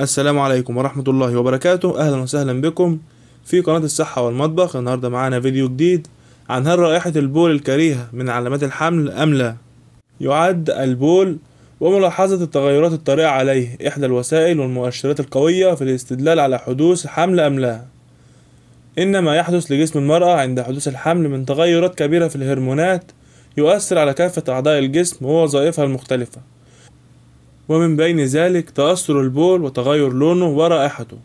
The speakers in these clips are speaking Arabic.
السلام عليكم ورحمة الله وبركاته. أهلا وسهلا بكم في قناة الصحة والمطبخ. النهاردة معانا فيديو جديد عن هل رائحة البول الكريهة من علامات الحمل أم لا. يعد البول وملاحظة التغيرات الطارئة عليه إحدى الوسائل والمؤشرات القوية في الاستدلال على حدوث حمل أم لا. إن ما يحدث لجسم المرأة عند حدوث الحمل من تغيرات كبيرة في الهرمونات يؤثر على كافة أعضاء الجسم ووظائفها المختلفة. ومن بين ذلك تأثر البول وتغير لونه ورائحته.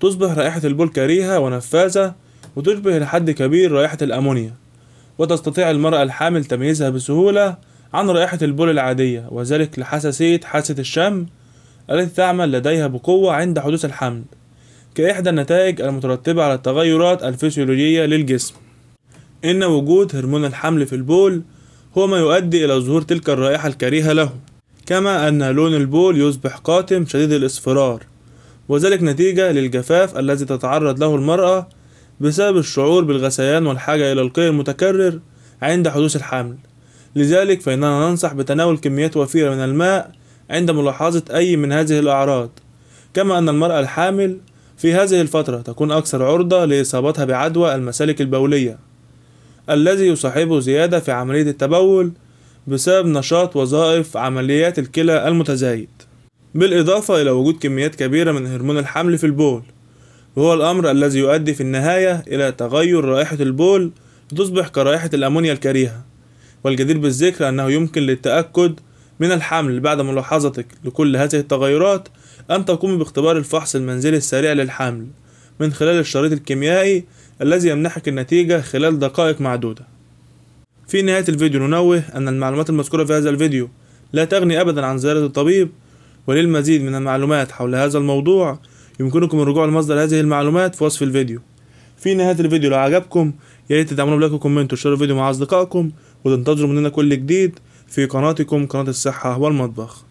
تصبح رائحة البول كريهة ونفاذة وتشبه لحد كبير رائحة الأمونيا. وتستطيع المرأة الحامل تمييزها بسهولة عن رائحة البول العادية وذلك لحساسية حاسة الشم التي تعمل لديها بقوة عند حدوث الحمل كإحدى النتائج المترتبة على التغيرات الفسيولوجية للجسم. إن وجود هرمون الحمل في البول هو ما يؤدي إلى ظهور تلك الرائحة الكريهة له. كما أن لون البول يصبح قاتم شديد الإصفرار وذلك نتيجة للجفاف الذي تتعرض له المرأة بسبب الشعور بالغثيان والحاجة إلى القيء المتكرر عند حدوث الحمل. لذلك فإننا ننصح بتناول كميات وفيرة من الماء عند ملاحظة أي من هذه الأعراض كما أن المرأة الحامل في هذه الفترة تكون أكثر عرضة لإصابتها بعدوى المسالك البولية الذي يصاحبه زيادة في عملية التبول بسبب نشاط وظائف عمليات الكلى المتزايد. بالإضافة إلى وجود كميات كبيرة من هرمون الحمل في البول وهو الأمر الذي يؤدي في النهاية إلى تغير رائحة البول لتصبح كرائحة الأمونيا الكريهة. والجدير بالذكر أنه يمكن للتأكد من الحمل بعد ملاحظتك لكل هذه التغيرات أن تقوم باختبار الفحص المنزلي السريع للحمل من خلال الشريط الكيميائي الذي يمنحك النتيجة خلال دقائق معدودة. في نهاية الفيديو ننوه أن المعلومات المذكورة في هذا الفيديو لا تغني أبدا عن زيارة الطبيب وللمزيد من المعلومات حول هذا الموضوع يمكنكم الرجوع لمصدر هذه المعلومات في وصف الفيديو. في نهاية الفيديو لو عجبكم يا ريت تدعمونا ب like و comment وشيروا الفيديو مع أصدقائكم وتنتظروا مننا كل جديد في قناتكم قناة الصحة والمطبخ.